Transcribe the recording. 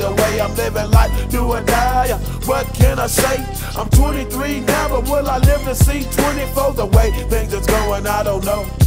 the way I'm living life, do or die. What can I say? I'm 23 now, but will I live to see 24? The way things is going, I don't know.